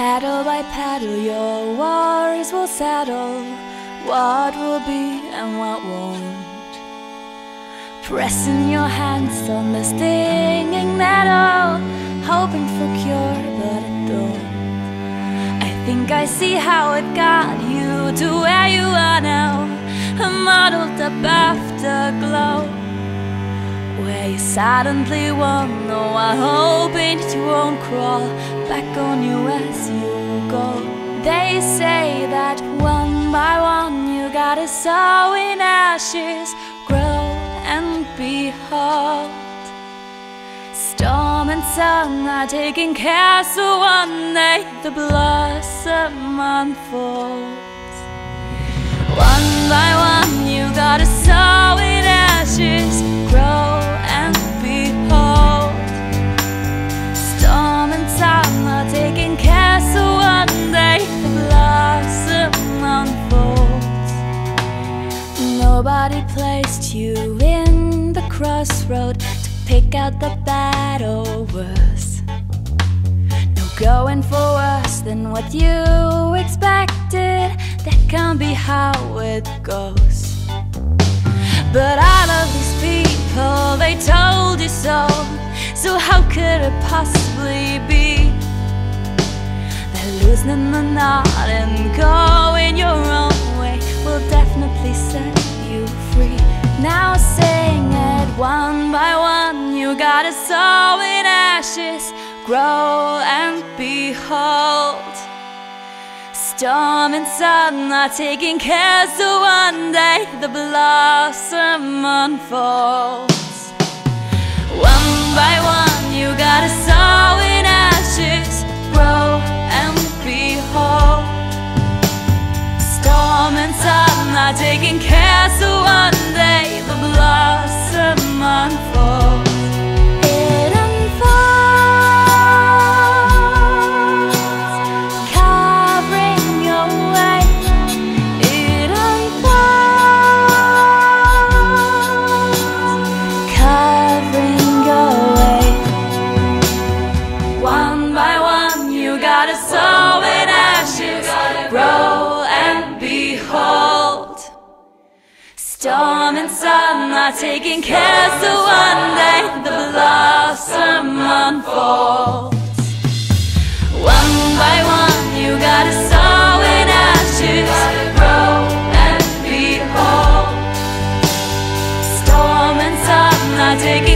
Paddle by paddle, your worries will settle. What will be and what won't. Pressing your hands on the stinging metal, hoping for cure, but it don't. I think I see how it got you to where you are now, modeled up afterglow. You silently wonder while hoping that you won't crawl back on you as you go. They say that one by one you gotta sow in ashes, grow and be behold. Storm and sun are taking care, so one day the blossom unfolds. One by one, you gotta sow Nobody placed you in the crossroad to pick out the bad or worse. No going for worse than what you expected. That can't be how it goes. But all of these people, they told you so. So how could it possibly be? That loosening the knot You gotta sow in ashes, grow and behold. Storm and sun are taking care, so one day the blossom unfolds. One by one, you gotta sow in ashes, grow and behold. Storm and sun are taking care, Storm and sun are taking care, so one day the blossom unfolds. One by one, you gotta sow in ashes, grow and behold. Storm and sun are taking.